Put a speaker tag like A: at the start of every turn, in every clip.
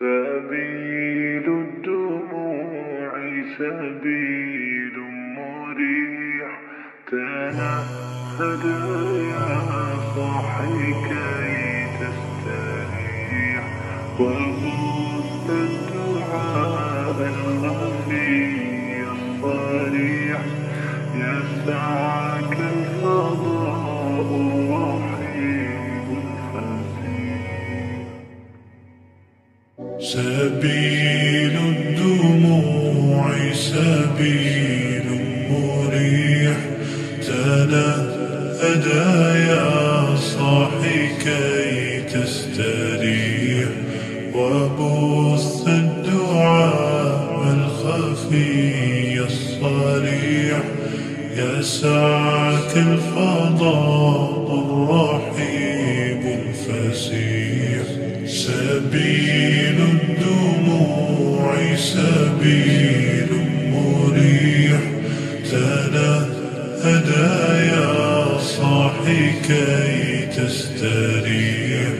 A: سبيل الدموع سبيل مريح. تنهد يا صاحي كي تستريح. وغص الدعاء الخفي الصريح. يسعك الفضاء
B: سبيل الدموع سبيل مريح. تنهدى يا صاحي كي تستريح. وبث الدعاء الخفي الصريح. يسعك الفضاء الرحيب الفسيح. سبيل سبيل مريح. تنهدى يا صاحي كي تستريح.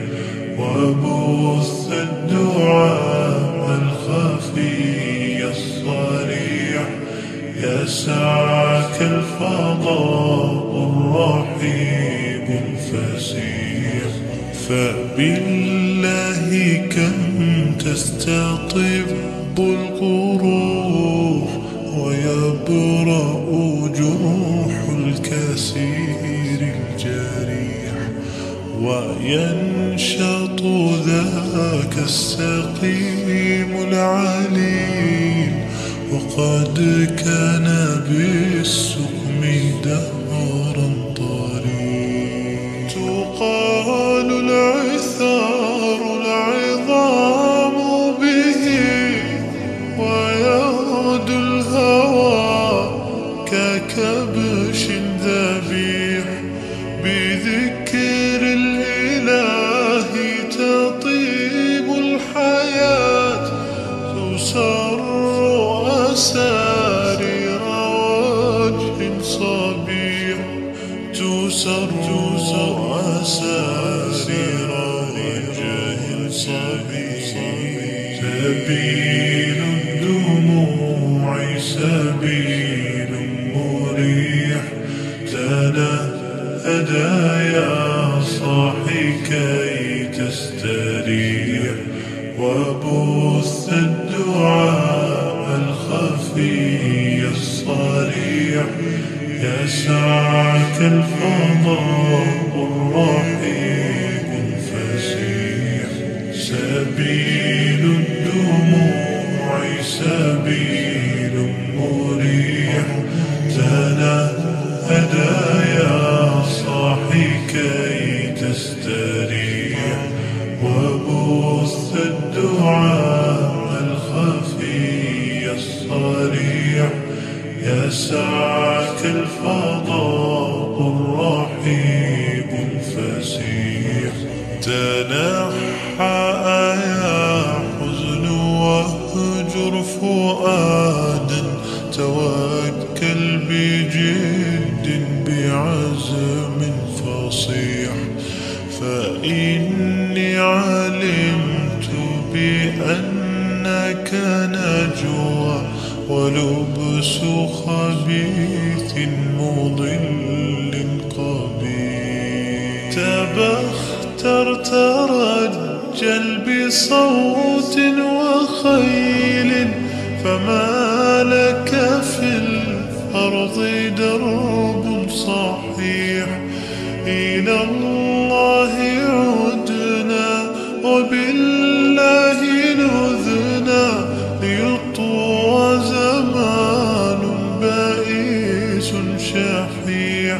B: وبث الدعاء الخفي الصريح. يسعك الفضاء الرحيب الفسيح. فبالله كم تستطب القروح ويبرأ جروح الكثير الجريح وينشط ذاك السقيم العليل وقد كان بالسقم دهرا طريق بذكر الإله تطيب الحياة تسر أسارير وجه صبيح. تسر أسارير وجه صبيح. سبيل الدموع سبيل مريح. تنهدى يا صاحي كي تستريح وبث الدعاء الخفي الصريح. يسعك الفضاء الرحيم الخفي الصريح. يسعك الفضاء الرحيب الفسيح. تنحى يا حزن واهجر فؤادا. توكل بأنك نجوى ولبس خبيث مضل قبيح. تبختر ترجل بصوت وخيل شحيح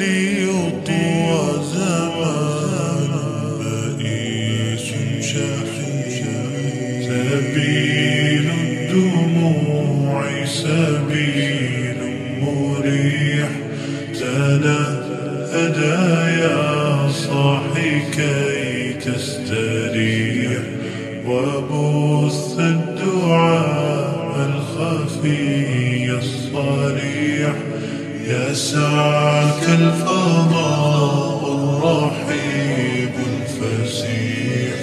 B: ليطوى زمان. بائس شحيح. سبيل الدموع سبيل مريح. تنهدى يا صاحي كي تستريح. وبث الخفي الصريح يسعك الفضاء الرحيم الفسيح.